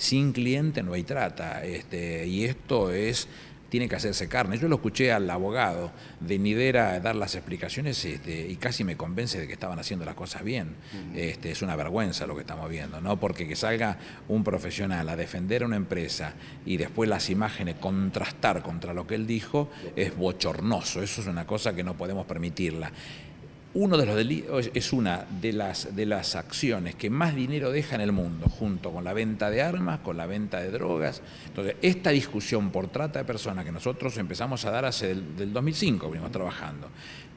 sin cliente no hay trata, este, y esto es tiene que hacerse carne. Yo lo escuché al abogado de Nidera dar las explicaciones este, y casi me convence de que estaban haciendo las cosas bien. este, es una vergüenza lo que estamos viendo, ¿no? Porque que salga un profesional a defender a una empresa y después las imágenes contrastar contra lo que él dijo es bochornoso. Eso es una cosa que no podemos permitirla uno de los es una de las, de las acciones que más dinero deja en el mundo, junto con la venta de armas, con la venta de drogas. Entonces, esta discusión por trata de personas que nosotros empezamos a dar hace del, 2005, venimos trabajando,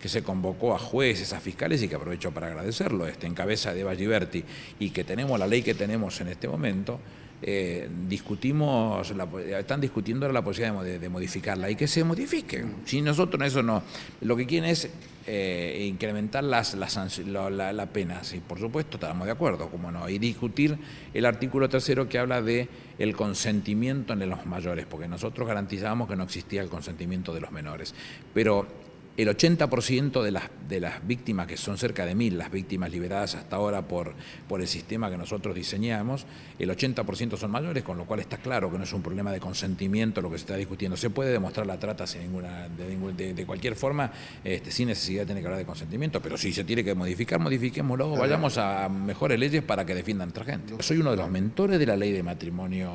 que se convocó a jueces, a fiscales y que aprovecho para agradecerlo, este, en cabeza de Eva Giberti, y que tenemos la ley que tenemos en este momento, eh, discutimos, están discutiendo la posibilidad de, modificarla y que se modifique. Si nosotros eso no, lo que quieren es eh, incrementar las, la, pena, sí, por supuesto, estamos de acuerdo, como no, y discutir el artículo tercero que habla de el consentimiento en los mayores, porque nosotros garantizábamos que no existía el consentimiento de los menores. Pero el 80% de las, de las víctimas, que son cerca de mil las víctimas liberadas hasta ahora por, por el sistema que nosotros diseñamos, el 80% son mayores, con lo cual está claro que no es un problema de consentimiento lo que se está discutiendo. Se puede demostrar la trata sin ninguna, de, de, cualquier forma, este, sin necesidad de tener que hablar de consentimiento, pero si se tiene que modificar, modifiquémoslo, vayamos a mejores leyes para que defiendan a nuestra gente. Soy uno de los mentores de la ley de matrimonio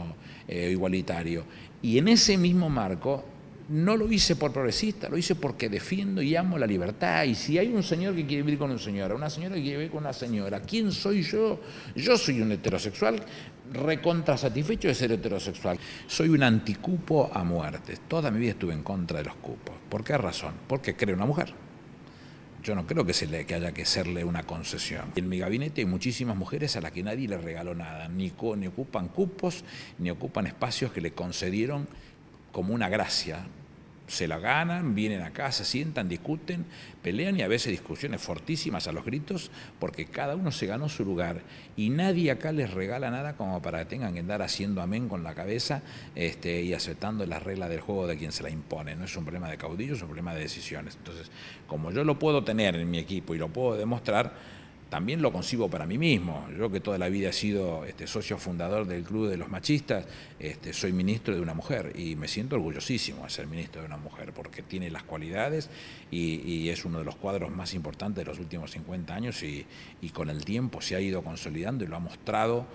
eh, igualitario y en ese mismo marco no lo hice por progresista, lo hice porque defiendo y amo la libertad. Y si hay un señor que quiere vivir con un señor, una señora que quiere vivir con una señora, ¿quién soy yo? Yo soy un heterosexual recontra satisfecho de ser heterosexual. Soy un anticupo a muerte. Toda mi vida estuve en contra de los cupos. ¿Por qué razón? Porque creo una mujer. Yo no creo que, se le, que haya que hacerle una concesión. En mi gabinete hay muchísimas mujeres a las que nadie les regaló nada, ni, ni ocupan cupos, ni ocupan espacios que le concedieron como una gracia. Se la ganan, vienen acá, se sientan, discuten, pelean y a veces discusiones fortísimas a los gritos porque cada uno se ganó su lugar y nadie acá les regala nada como para que tengan que andar haciendo amén con la cabeza este, y aceptando las reglas del juego de quien se la impone. No es un problema de caudillos, es un problema de decisiones. Entonces, como yo lo puedo tener en mi equipo y lo puedo demostrar, también lo concibo para mí mismo. Yo que toda la vida he sido este, socio fundador del Club de los Machistas, este, soy ministro de una mujer y me siento orgullosísimo de ser ministro de una mujer porque tiene las cualidades y, es uno de los cuadros más importantes de los últimos 50 años y, y con el tiempo se ha ido consolidando y lo ha mostrado